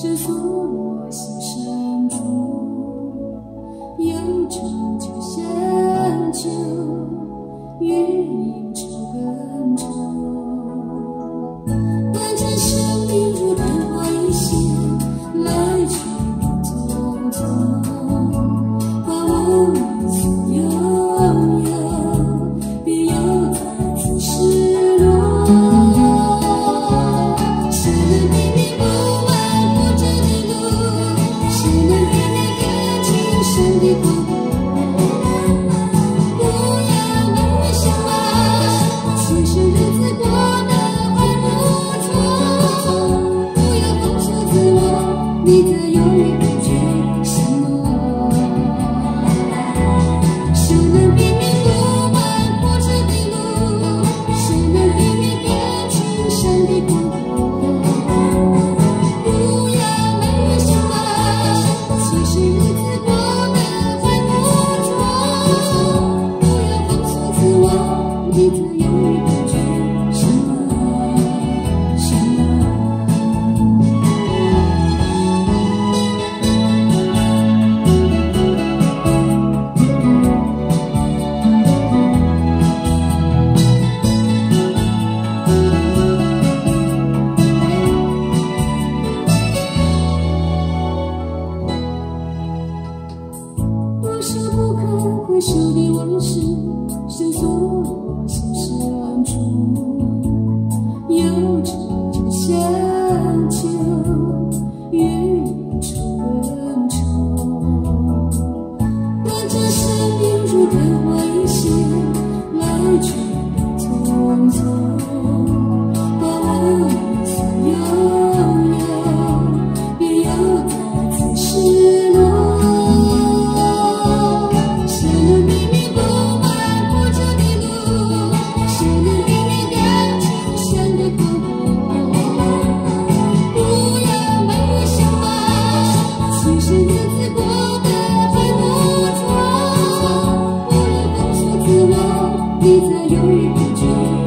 是父母。执着，不决，回首的往事。似我，你在犹豫不决。